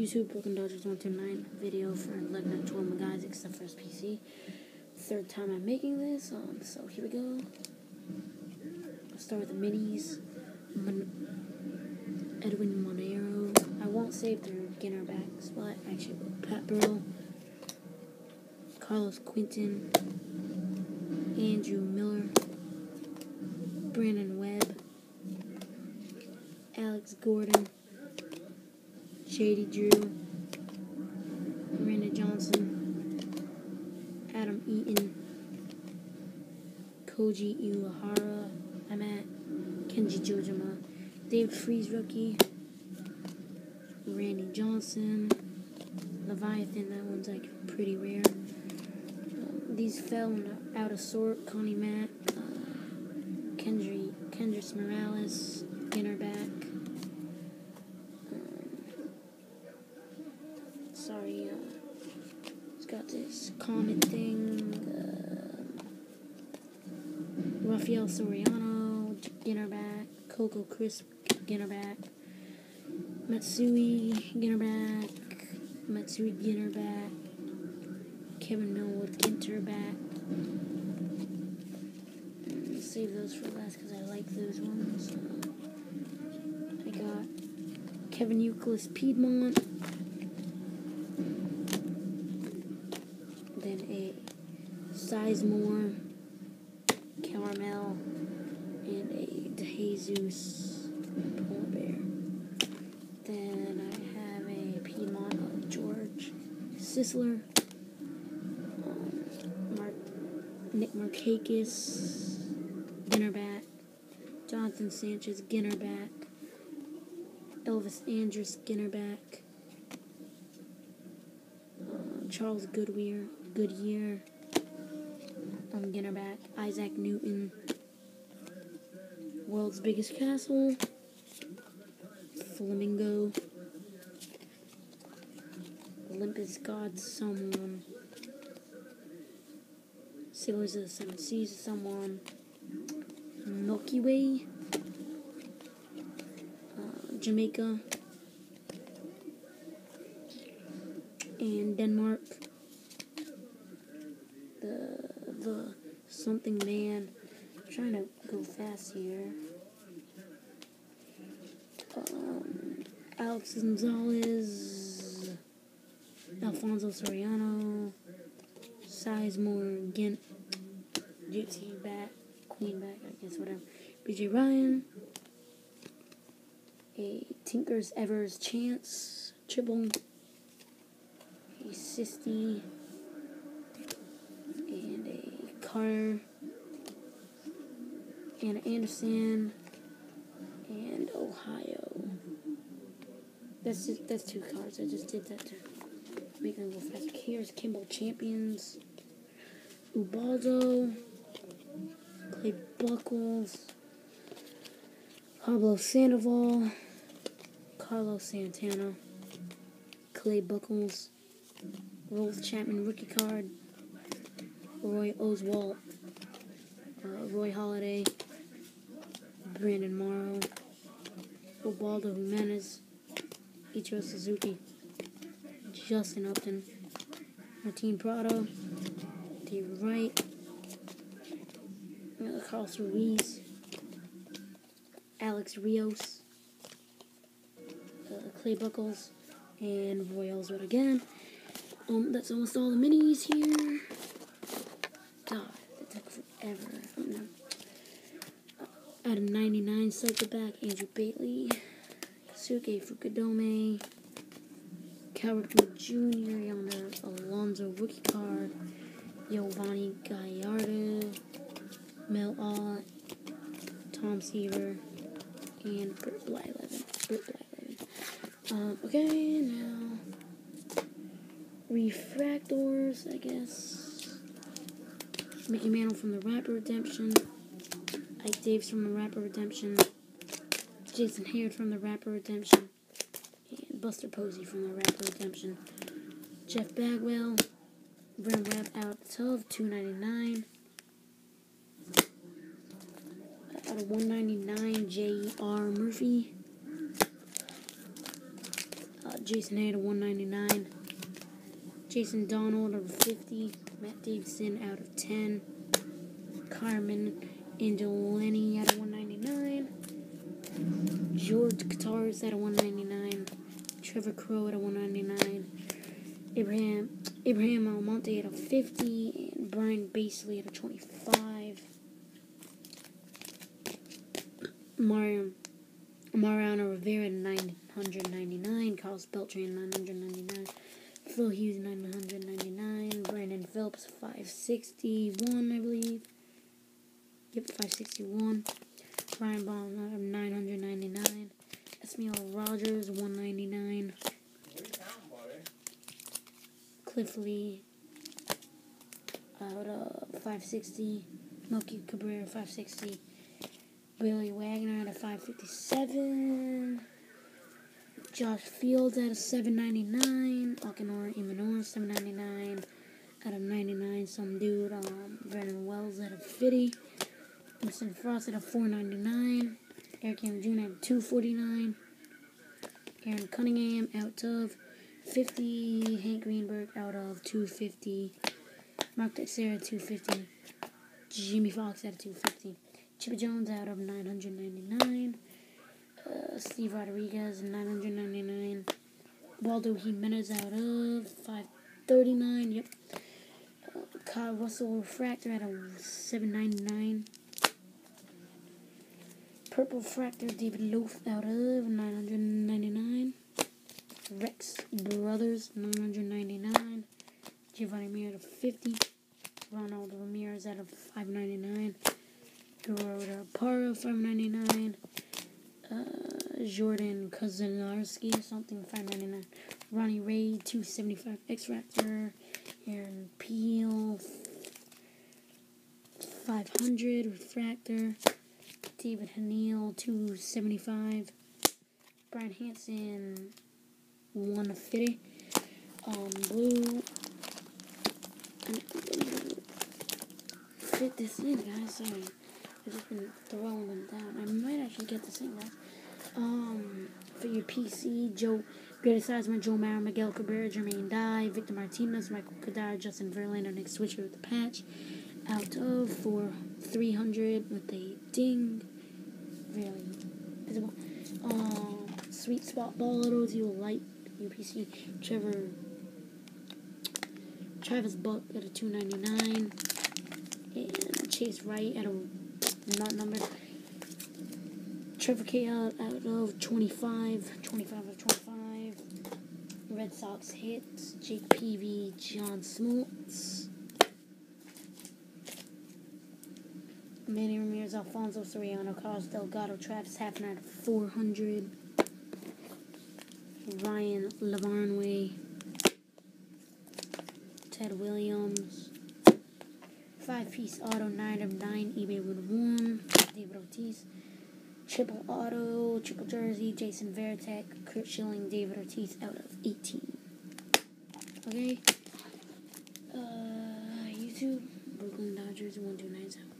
YouTube, Brooklyn Dodgers 129 video for 11 12 guys except for his PC. Third time I'm making this, um, so here we go. I'll start with the minis. Mon- Edwin Monero. I won't save their beginner back spot, actually, Pat Burrell. Carlos Quentin. Andrew Miller. Brandon Webb. Alex Gordon. J.D. Drew, Miranda Johnson, Adam Eaton, Koji Uehara, I'm at Kenji Johjima, David Freese rookie, Randy Johnson, Leviathan, that one's like pretty rare. These fell out of sort, Connie Mack, uh, Kendry, Kendrys Morales, inner back. sorry, uh, it's got thing. Uh, Rafael Soriano, back. Coco Crisp, back. Matsui, back. Matsui, back. Kevin Millwood, back. Mm, save those for last because I like those ones. I got Kevin Youkilis Piedmont. then a Sizemore, Caramel, and a DeJesus Polar Bear. Then I have a Piedmont of George Sisler, um, Nick Markakis, Ginnerback, Jonathan Sanchez, Ginnerback, Elvis Andrus, Ginnerback, uh, Charles Goodweir, Goodyear. I'm gonna back Isaac Newton. World's biggest castle. Flamingo. Olympus God someone. Sailors of the Seven Seas someone. Milky Way. Uh, Jamaica. And Denmark the something man. I'm trying to go fast here. Um, Alex Gonzalez, Alfonso Soriano, Sizemore, Gint, Gypsy back, Queen back, I guess whatever. BJ Ryan, a Tinker's Evers Chance, Triple, a Sisty Carter and Anderson and Ohio. That's just that's two cards. I just did that to make them go faster. Here's Kimball Champions, Ubaldo, Clay Buchholz, Pablo Sandoval, Carlos Santana, Clay Buchholz, Rolf Chapman rookie card. Roy Oswalt, uh, Roy Halladay, Brandon Morrow, Ubaldo Jimenez, Ichiro Suzuki, Justin Upton, Martin Prado, David Wright, uh, Carlos Ruiz, Alex Rios, uh, Clay Buchholz, and Roy Oswalt again. Um, that's almost all the minis here. God, it took forever. Of 99, cycle back, Andrew Bailey, Suke Fukudome, Calvert Jr. on the Alonso rookie card, Yovani Gallardo, Mel Ott, Tom Seaver, and Bert Blyleven. Bert Blyleven. Um, okay, now refractors, I guess. Mickey Mantle from the Wrapper Redemption, Ike Davis from the Wrapper Redemption, Jason Heyward from the Wrapper Redemption, and Buster Posey from the Wrapper Redemption. Jeff Bagwell, Vern Webb out of 299. Out of 199, J.R. Murphy. Uh, Jason Hay to 199. Jason Donald out of 50. Matt Davidson out of 10. Carmen Angelini out of 199. George Kottaras out of 199. Trevor Crowe out of 199. Abraham Abraham Almonte out of 50. And Brian Basley out of 25. Mario Mariano Rivera 999, Carlos Beltran 999, Phil Hughes 999, Brandon Phillips 561, I believe. Yep, 561. Ryan Baum 999. Esmil Rogers 199. Cliff Lee uh, out of 560. Melky Cabrera 560. Billy Wagner at a 557. Josh Fields at a 799. Akinori Iwamura 799. Out of 99, some dude, um, Brennan Wells at a 50. Winston Frost at a 499. Eric Cameron Jr. at 249. Aaron Cunningham out of 50. Hank Greenberg out of 250. Mark Teixeira 250. Jimmie Foxx at 250. Chipper Jones out of 999. Uh, Steve Rodriguez 999. Waldo Jimenez out of 539. Yep. Uh, Kyle Russell Refractor out of 799. Purple Fractor David Loaf out of 999. Rex Brothers 999. Giovanni Mir out of 50. Ronald Ramirez out of 599. Gerardo Parra, 599. Uh, Jordan Kozanarski or something, 599. Ronnie Ray, 275 X Factor. Aaron Peel, 500 Refractor. David Haneel, 275. Brian Hanson, 150. Um, blue. Fit this in, guys. Sorry. I've just been throwing them down. I might actually get this in, guys. Um, for your PC, Joe, Greatest Seisman, Joe Mauer, Miguel Cabrera, Jermaine Dye, Victor Martinez, Michael Kadar, Justin Verlander, Nick Swisher with the patch. Out of for 300 with a ding. Really visible. Um, sweet spot ball autos, you like UPC. Trevor, Travis Buck at a 299. And Chase Wright at a not numbered. Trevor K out, of 25, 25 of 25. Red Sox hits, Jake Peavy, John Smoltz. Manny Ramirez, Alfonso Soriano, Carlos Delgado, Travis Hafner at 400. Ryan Lavarnway, Ted Williams. Five piece auto, 9 of 9, eBay with 1. David Ortiz. Triple auto, triple jersey, Jason Varitek, Curt Schilling, David Ortiz out of 18. Okay. Uh, YouTube, Brooklyn Dodgers, 1297.